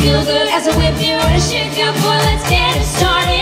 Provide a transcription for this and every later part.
feel good as a whip you and shake up, boy. Let's get it started.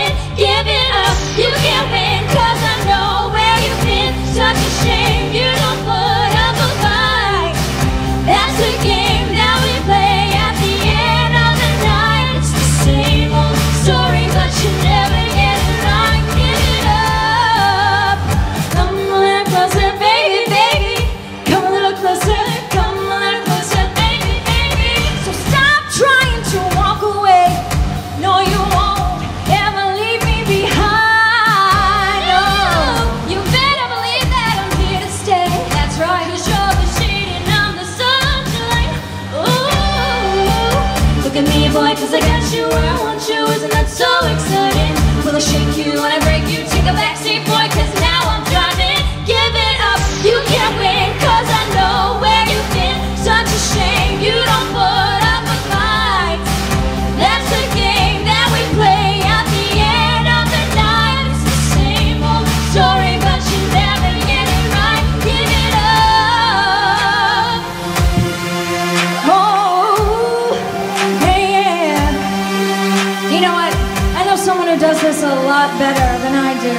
better than I do.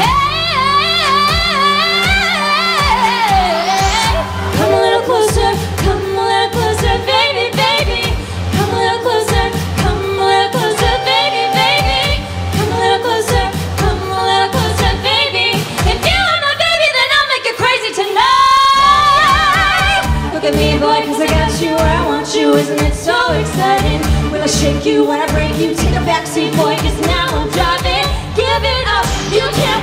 Hey, come a little closer, come a little closer, baby, baby. Come a little closer, come a little closer, baby, baby. Come a little closer, come a little closer, baby. If you are my baby, then I'll make you crazy tonight. Look at me, I got you where I want you. Isn't it so exciting? gonna shake you when I break you. Take a backseat, boy, cause now I'm driving. Give it up, you can't.